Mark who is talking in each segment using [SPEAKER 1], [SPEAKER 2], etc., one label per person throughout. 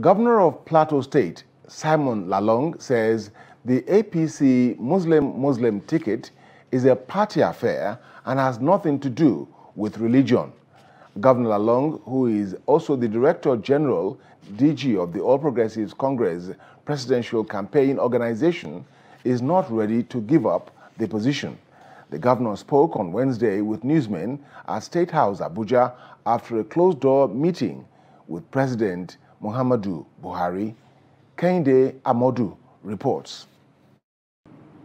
[SPEAKER 1] Governor of Plateau State, Simon Lalong, says the APC Muslim-Muslim ticket is a party affair and has nothing to do with religion. Governor Lalong, who is also the Director General, DG of the All Progressives Congress Presidential Campaign Organization, is not ready to give up the position. The governor spoke on Wednesday with newsmen at State House Abuja after a closed-door meeting with President Muhammadu Buhari. Kehinde Amodu reports.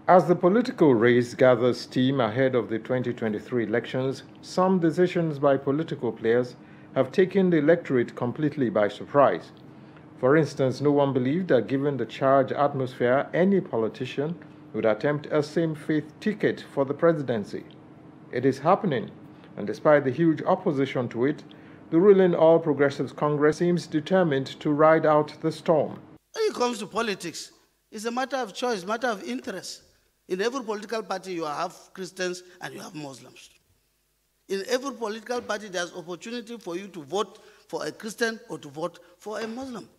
[SPEAKER 2] As the political race gathers steam ahead of the 2023 elections, some decisions by political players have taken the electorate completely by surprise. For instance, no one believed that given the charged atmosphere, any politician would attempt a same-faith ticket for the presidency. It is happening, and despite the huge opposition to it, the ruling All Progressives Congress seems determined to ride out the storm.
[SPEAKER 3] When it comes to politics, it's a matter of choice, matter of interest. In every political party, you have Christians and you have Muslims. In every political party, there's opportunity for you to vote for a Christian or to vote for a Muslim.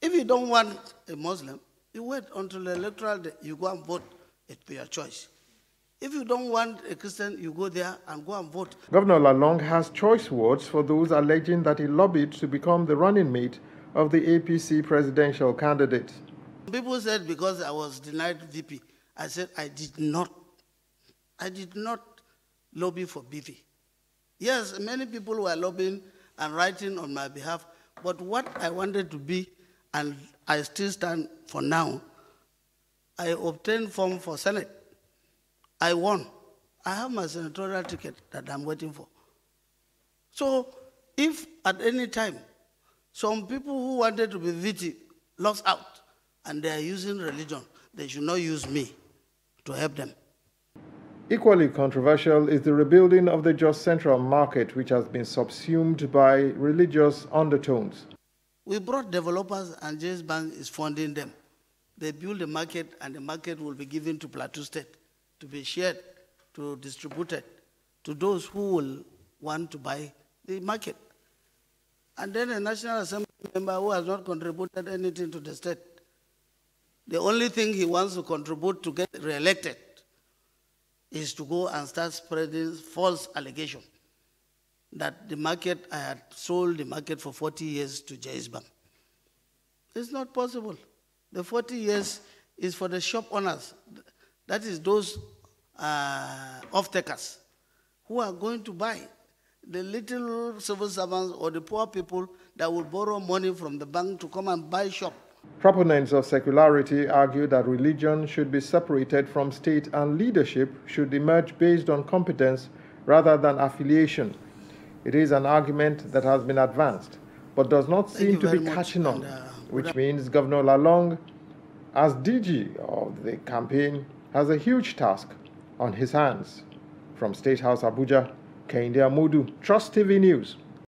[SPEAKER 3] If you don't want a Muslim, you wait until the electoral day, you go and vote. It be your choice. If you don't want a Christian, you go there and go and vote.
[SPEAKER 2] Governor Lalong has choice words for those alleging that he lobbied to become the running mate of the APC presidential candidate.
[SPEAKER 3] People said because I was denied VP, I said, I did not. I did not lobby for VP. Yes, many people were lobbying and writing on my behalf, but what I wanted to be, and I still stand for now, I obtained form for Senate. I won. I have my senatorial ticket that I'm waiting for. So if at any time some people who wanted to be VP lost out and they are using religion, they should not use me to help them.
[SPEAKER 2] Equally controversial is the rebuilding of the Jos Central Market, which has been subsumed by religious undertones.
[SPEAKER 3] We brought developers, and Jaiz Bank is funding them. They build the market, and the market will be given to Plateau State to be shared, to distributed to those who will want to buy the market. And then a National Assembly member who has not contributed anything to the state the only thing he wants to contribute to get reelected is to go and start spreading false allegation that the market, I had sold the market for 40 years to Jaiz Bank. It's not possible. The 40 years is for the shop owners. That is those uh, off-takers who are going to buy. The little civil servants or the poor people that will borrow money from the bank to come and buy shop
[SPEAKER 2] Proponents of secularity argue that religion should be separated from state and leadership should emerge based on competence rather than affiliation. It is an argument that has been advanced, but does not seem to be catching on, uh, which means Governor Lalong, as DG of the campaign, has a huge task on his hands. From State House Abuja, Kehinde Amodu, Trust TV News.